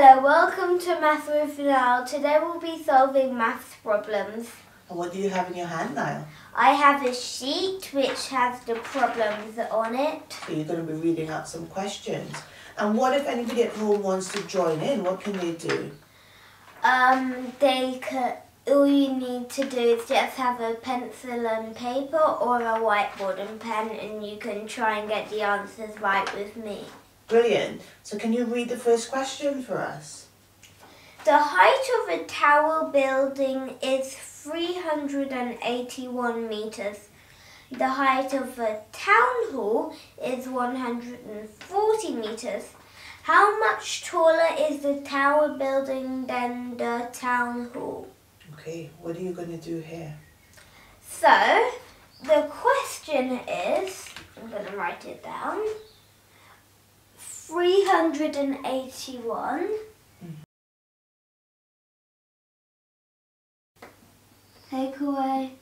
Hello, welcome to Math with Nile. Today we'll be solving maths problems. What do you have in your hand, Nile? I have a sheet which has the problems on it. So you're going to be reading out some questions. And what if anybody at home wants to join in? What can they do? Um, they could, all you need to do is just have a pencil and paper or a whiteboard and pen and you can try and get the answers right with me. Brilliant. So can you read the first question for us? The height of a tower building is 381 meters. The height of a town hall is 140 meters. How much taller is the tower building than the town hall? Okay, what are you going to do here? So, the question is, I'm going to write it down, 381 Take away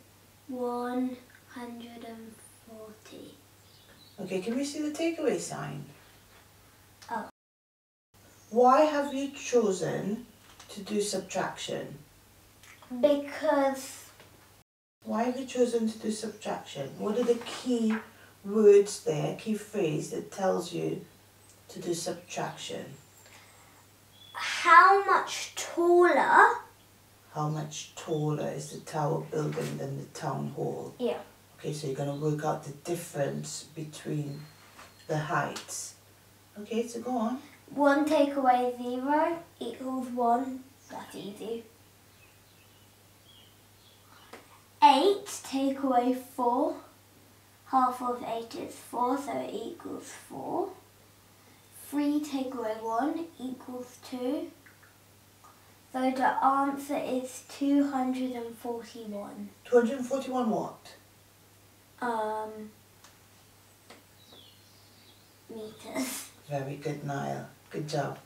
140. Okay, can we see the takeaway sign? Oh. Why have you chosen to do subtraction? Because Why have you chosen to do subtraction? What are the key words there, key phrase that tells you to do subtraction? how much taller? How much taller is the tower building than the town hall? Yeah. Okay, so you're going to work out the difference between the heights. Okay, so go on. 1 take away 0 equals 1. That's easy. 8 take away 4. Half of 8 is 4, so it equals 4. 3 take away 1 equals 2. So the answer is 241. 241 what? Um, meters. Very good, Nile. Good job.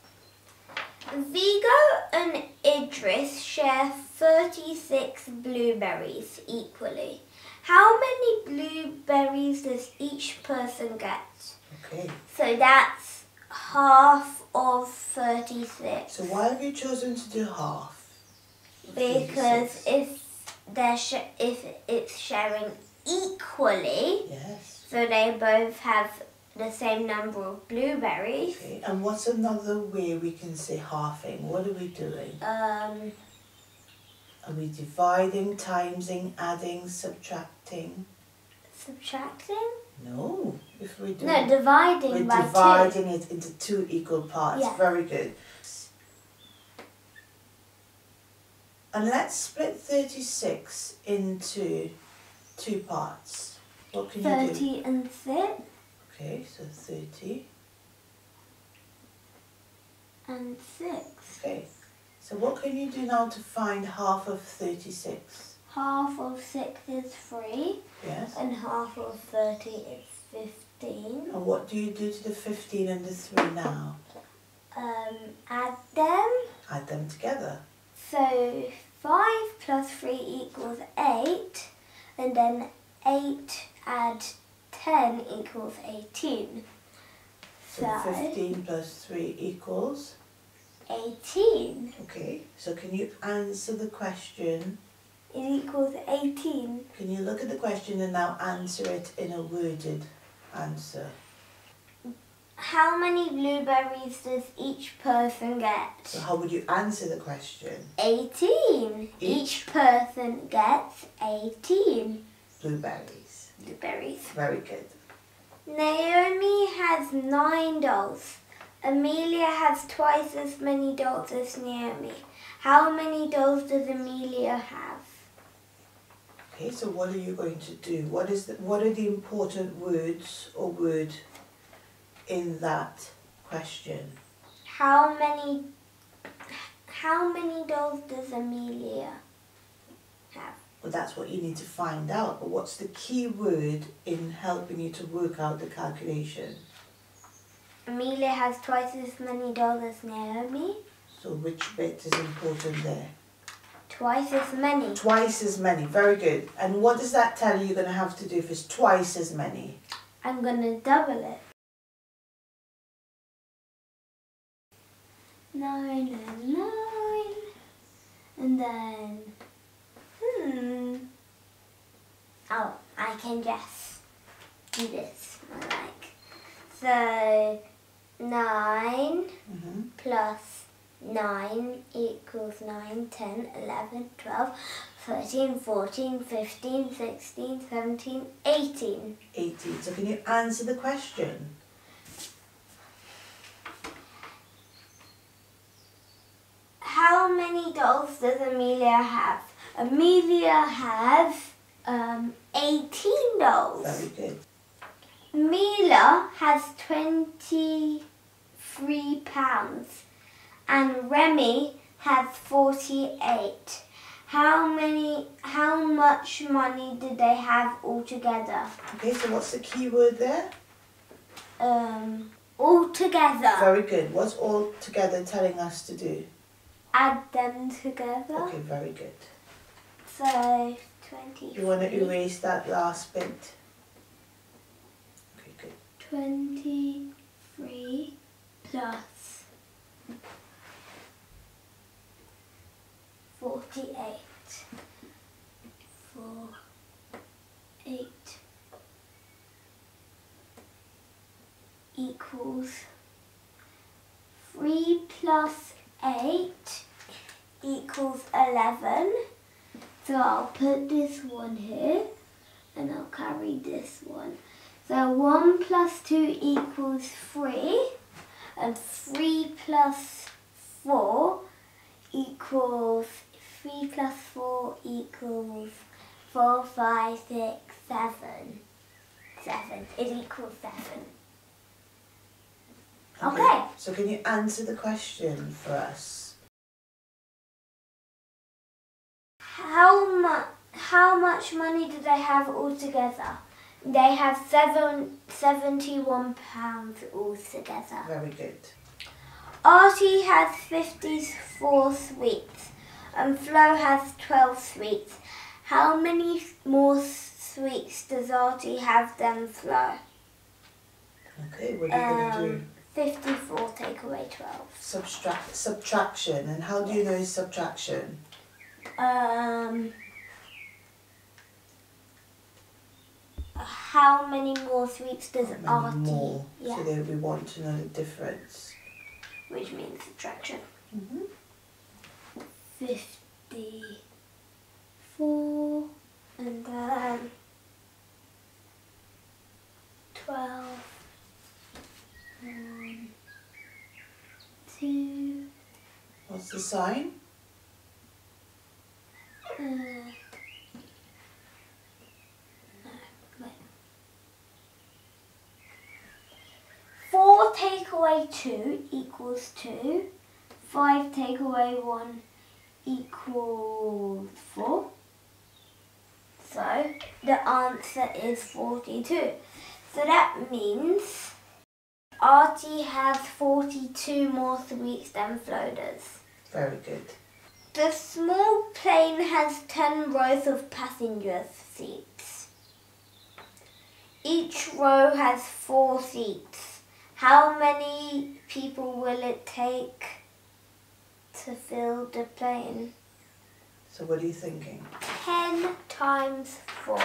Vigo and Idris share 36 blueberries equally. How many blueberries does each person get? Okay, So that's half of 36. so why have you chosen to do half? Because 36? if they're if it's sharing equally, Yes. so they both have the same number of blueberries. Okay, and what's another way we can say halving? What are we doing? Um, Are we dividing, timesing, adding, subtracting? subtracting? No, if we do. No, dividing We're by two. dividing it into two equal parts. Yeah. Very good. And let's split 36 into two parts. What can you do? 30 and 6 Okay, so 30. and 6. Okay. So what can you do now to find half of 36? Half of 6 is 3 Yes. and half of 30 is 15. And what do you do to the 15 and the 3 now? Um, add them. Add them together. So 5 plus 3 equals 8 and then 8 add 10 equals 18. So So 15 plus 3 equals. 18. Okay. So can you answer the question? It equals 18. Can you look at the question and now answer it in a worded answer? How many blueberries does each person get? So how would you answer the question? 18. Each? Each person gets 18 Blueberries. blueberries. Very good. Naomi has nine dolls. Amelia has twice as many dolls as Naomi. How many dolls does Amelia have? Okay, so what are you going to do? What is the, what are the important words or word in that question? How many how many dolls does Amelia have? Well, that's what you need to find out. But what's the key word in helping you to work out the calculation? Amelia has twice as many dolls as Naomi. So which bit is important there? Twice as many. Twice as many. Very good. And what does that tell you you're going to have to do if it's twice as many? I'm gonna double it. nine and nine, and then hmm. Oh, I can just do this. I like so nine hmm plus 9 equals 9, 10, 11, 12, 13, 14, 15, 16, 17, 18. 18. So can you answer the question? How many dolls does Amelia have? Amelia has um, 18 dolls. Very good. Mila has 23 pounds and Remy has 48. How many, how much money did they have altogether? Okay, so what's the key word there? Um, altogether. Very good. What's all together telling us to do? Add them together. Okay, very good. So, 20. You want to erase that last bit? Okay, good. 23 plus 48 for 8 equals 3 plus 8 equals 11 so I'll put this one here and I'll carry this one. So 1 plus 2 equals 3 and 3 plus 4 equals 3 plus 4 equals 4, 5, 6, 7. 7. It equals 7. Okay. So can you answer the question for us? How much how much money do they have altogether? They have seven, 71 pounds altogether. Very good. Artie has 54 sweets and Flo has 12 sweets. How many more sweets does Artie have than Flo? Okay, what are you going to do? Um, 54 take away 12. Subtract, subtraction. And how do you know subtraction? Um, how many more sweets does How Artie? more? Yeah, So that we want to know the difference. which means subtraction. Mm-hmm. 54 and then 12 1 2 What's the sign? 4 take away 2 equals 2 5 take away 1 equals 4 so the answer is 42 so that means Artie has 42 more sweets than Flo does. Very good. The small plane has 10 rows of passenger seats. Each row has 4 seats. How many people will it take to fill the plane? So what are you thinking? 10 times 4.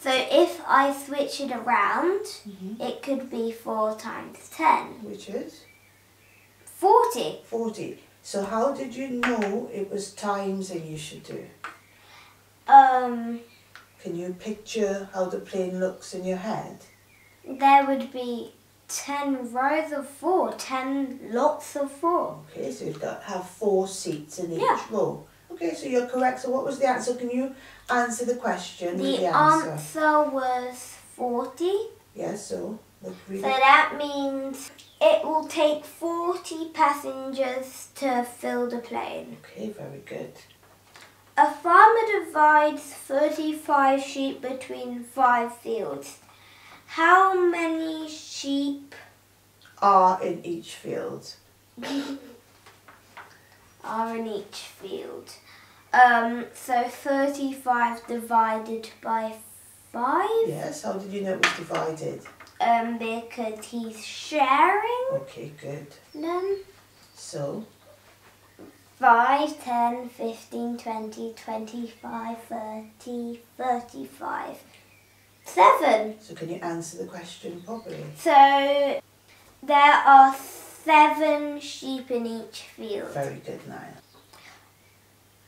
So if I switch it around, Mm-hmm. it could be 4 times 10. Which is? 40. 40. So how did you know it was times and you should do? Um, Can you picture how the plane looks in your head? there would be 10 rows of 4, 10 lots of 4. Okay, so you've got have four seats in each Yeah. row. Okay, so you're correct. So what was the answer? Can you answer the question with The the answer? answer was 40. Yes, so let's read So that means it will take 40 passengers to fill the plane. Okay, very good. A farmer divides 35 sheep between 5 fields. How many sheep Are in each field. are in each field? Um, so 35 divided by 5? Yes, how did you know it was divided? Um, because he's sharing Okay, good. them. So 5, 10, 15, 20, 25, 30, 35. 7. So can you answer the question properly? So there are 7 sheep in each field. Very good, Nile.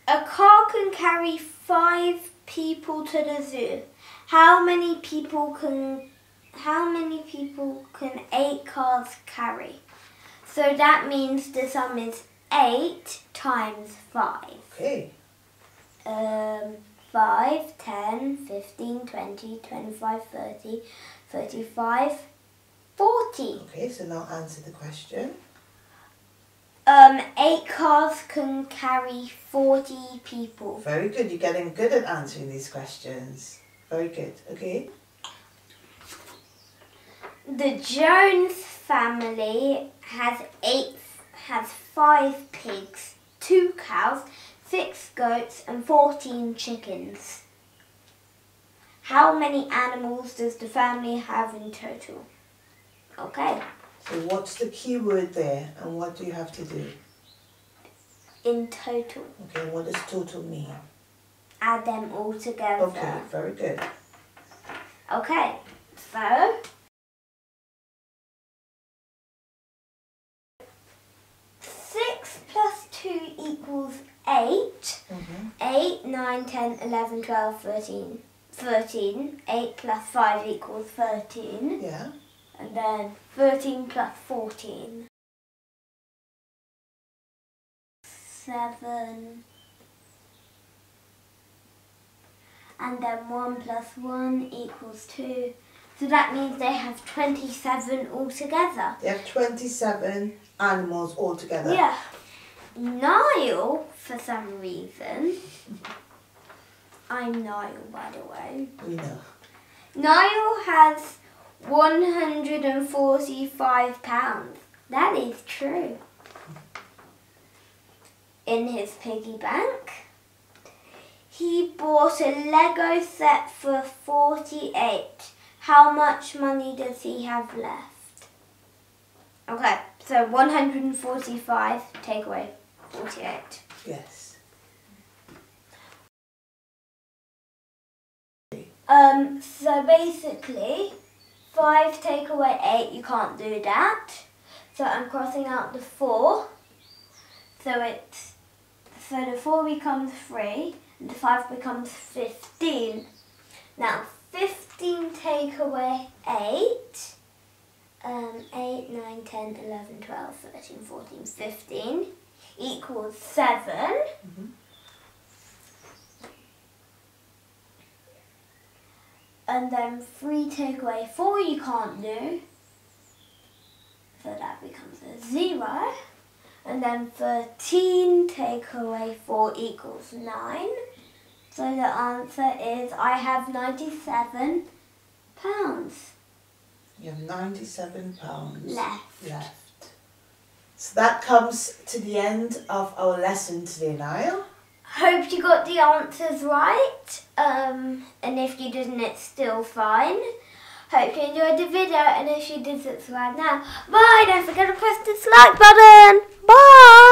A car can carry 5 people to the zoo. How many people can how many people can 8 cars carry? So that means the sum is 8 times 5. Okay. Um, 5, 10, 15, 20, 25, 30, 35, 40. Okay, so now answer the question. Um, 8 cars can carry 40 people. Very good. You're getting good at answering these questions. Very good. Okay. The Jones family has 8 has 5 pigs, 2 cows, 6 goats and 14 chickens. How many animals does the family have in total? Okay, So what's the key word there and what do you have to do? in total. Okay, what does total mean? Add them all together. Okay, very good. Okay, so six equals eight. hmm Eight, nine, ten, eleven, twelve, thirteen. Thirteen. Eight plus five equals thirteen. Yeah. And then thirteen plus fourteen. Seven. And then one plus one equals two. So that means they have twenty-seven altogether. They have 27 animals altogether. Yeah. Nile, for some reason, I'm Nile by the way. We. Nile has 145 pounds. That is true. In his piggy bank. He bought a Lego set for 48. How much money does he have left? Okay, so 145 take away 48. Yes. Um, so basically, 5 take away 8, you can't do that. So I'm crossing out the 4. So it's, so the 4 becomes 3, and the 5 becomes 15. Now, 15 take away 8. Um, 8, 9, 10, 11, 12, 13, 14, 15 equals 7. Mhm. And then 3 take away 4 you can't do. So that becomes a 0. And then 13 take away 4 equals 9. So the answer is I have 97 pounds You have 97 pounds left. left. So that comes to the end of our lesson today, Nile. Hope you got the answers right. Um, and if you didn't, it's still fine. Hope you enjoyed the video, and if you did, subscribe now. Bye! Don't forget to press this like button. Bye!